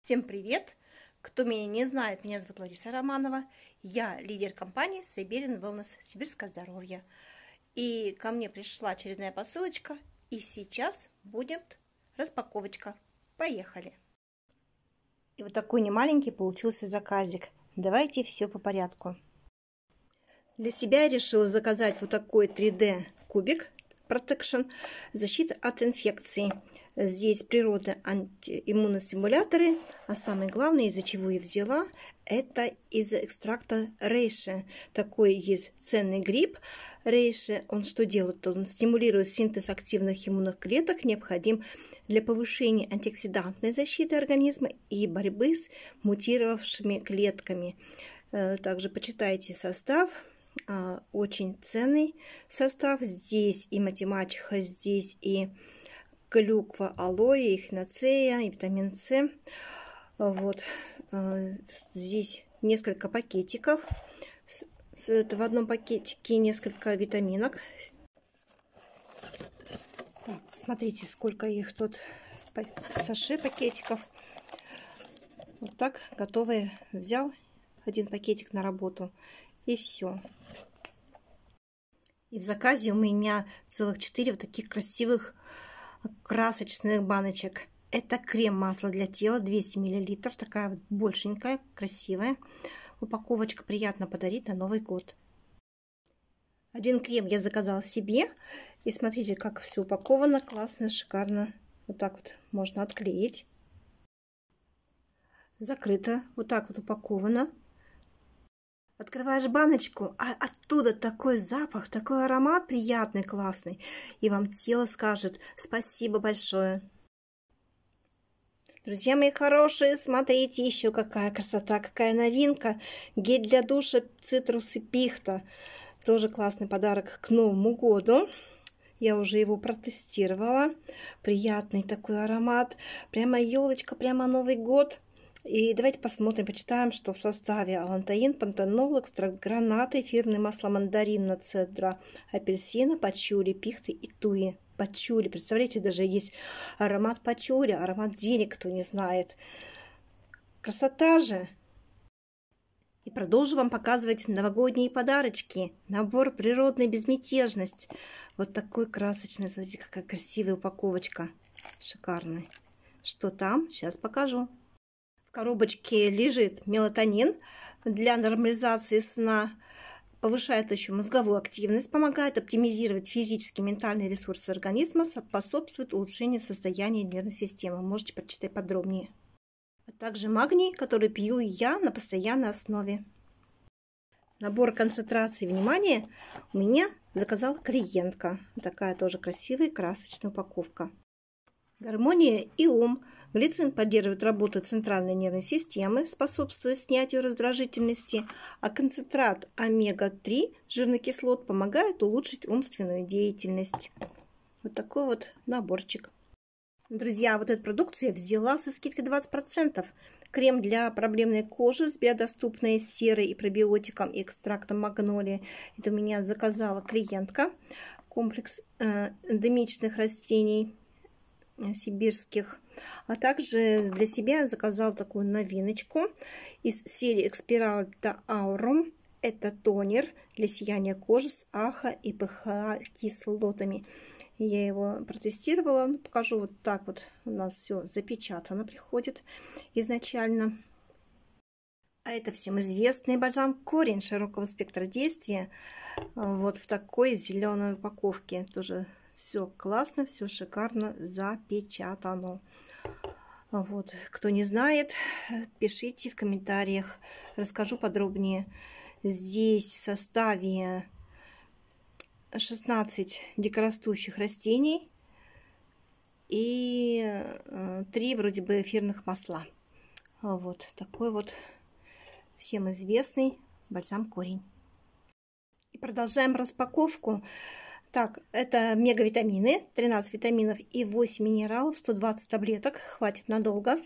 Всем привет! Кто меня не знает, меня зовут Лариса Романова. Я лидер компании Сибирин Wellness, Сибирское здоровье. И ко мне пришла очередная посылочка. И сейчас будет распаковочка. Поехали! И вот такой немаленький получился заказик. Давайте все по порядку. Для себя я решила заказать вот такой 3D кубик Protection, защита от инфекций. Здесь природа антииммуностимуляторы, а самое главное, из-за чего я взяла, это из экстракта рейши. Такой есть ценный гриб. Рейши, он что делает? Он стимулирует синтез активных иммунных клеток, необходим для повышения антиоксидантной защиты организма и борьбы с мутировавшими клетками. Э, также почитайте состав. А, очень ценный состав. Здесь и математика, здесь и клюква, алоэ, эхиноцея, и витамин С. Вот. А, здесь несколько пакетиков. В одном пакетике несколько витаминок. Смотрите, сколько их тут. Саши пакетиков. Вот так готовые взял один пакетик на работу и все. И в заказе у меня целых 4 вот таких красивых красочных баночек. Это крем-масло для тела 200 мл. Такая вот большенькая, красивая. Упаковочка приятно подарить на Новый год. Один крем я заказала себе. И смотрите, как все упаковано. Классно, шикарно. Вот так вот можно отклеить. Закрыто. Вот так вот упаковано. Открываешь баночку, а оттуда такой запах, такой аромат приятный, классный. И вам тело скажет спасибо большое. Друзья мои хорошие, смотрите еще какая красота, какая новинка. Гель для душа цитрус и пихта. Тоже классный подарок к Новому году. Я уже его протестировала. Приятный такой аромат. Прямо елочка, прямо Новый год. И давайте посмотрим, почитаем, что в составе алантаин, пантенол, экстракт граната, эфирное масло мандарина, цедра, апельсина, пачули, пихты и туи. Пачули, представляете, даже есть аромат пачули, аромат денег, кто не знает. Красота же! И продолжу вам показывать новогодние подарочки. Набор природной безмятежность. Вот такой красочный, смотрите, какая красивая упаковочка. Шикарный. Что там? Сейчас покажу. Коробочке лежит мелатонин для нормализации сна, повышает еще мозговую активность, помогает оптимизировать физические и ментальные ресурсы организма, способствует улучшению состояния нервной системы. Можете прочитать подробнее. А также магний, который пью я на постоянной основе. Набор концентрации внимания у меня заказала клиентка. Такая тоже красивая красочная упаковка. Гармония и ум – Глицин поддерживает работу центральной нервной системы, способствуя снятию раздражительности, а концентрат омега-3 жирных кислот помогает улучшить умственную деятельность. Вот такой вот наборчик. Друзья, вот эту продукцию я взяла со скидкой 20%. Крем для проблемной кожи с биодоступной серой и пробиотиком и экстрактом магнолии. Это у меня заказала клиентка. Комплекс э, эндемичных растений сибирских. А также для себя заказал такую новиночку из серии Экспиральта Aurum. Это тонер для сияния кожи с АХА и ПХ кислотами. Я его протестировала. Покажу вот так вот. У нас все запечатано приходит изначально. А это всем известный бальзам корень широкого спектра действия. Вот в такой зеленой упаковке. Тоже все классно, все шикарно запечатано. Вот, кто не знает, пишите в комментариях, расскажу подробнее. Здесь в составе 16 дикорастущих растений и 3 э, вроде бы эфирных масла. Вот такой вот всем известный бальзам корень. И продолжаем распаковку. Так, это мегавитамины, 13 витаминов и 8 минералов, 120 таблеток, хватит надолго.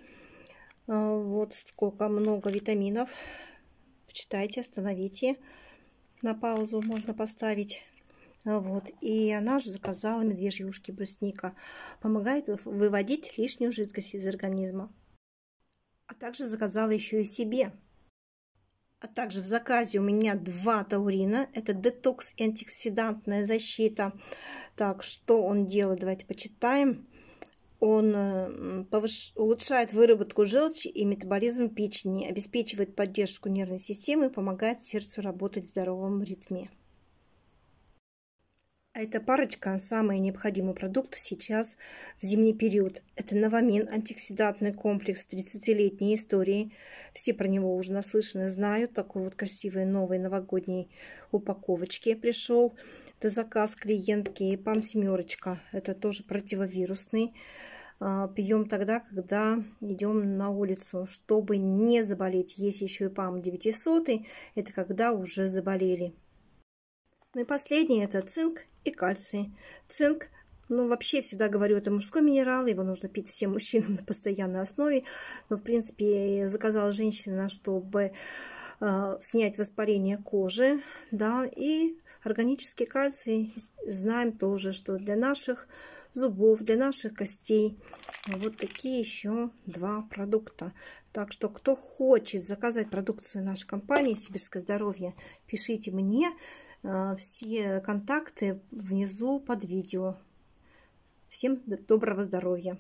А, вот сколько много витаминов. Почитайте, остановите. На паузу можно поставить. А, вот. И она же заказала медвежьи ушки брусника. Помогает выводить лишнюю жидкость из организма. А также заказала еще и себе. А также в заказе у меня два таурина. Это детокс и антиоксидантная защита. Так, что он делает? Давайте почитаем. Он э, повыш... улучшает выработку желчи и метаболизм печени, обеспечивает поддержку нервной системы помогает сердцу работать в здоровом ритме. Эта парочка – самые необходимые продукты сейчас в зимний период. Это Новамин, антиоксидантный комплекс 30-летней истории. Все про него уже наслышаны, знают. Такой вот красивый новый новогодний упаковочке пришел. Это заказ клиентки. Пам семерочка. Это тоже противовирусный. А, Пьем тогда, когда идем на улицу, чтобы не заболеть. Есть еще и пам 900. Это когда уже заболели. Ну и последний это цинк и кальций. Цинк, ну вообще всегда говорю, это мужской минерал, его нужно пить всем мужчинам на постоянной основе. Но в принципе заказала женщина, чтобы э, снять воспаление кожи, да, и органический кальций знаем тоже, что для наших зубов, для наших костей. Вот такие еще два продукта. Так что, кто хочет заказать продукцию нашей компании «Сибирское здоровье», пишите мне. Э, все контакты внизу под видео. Всем доброго здоровья!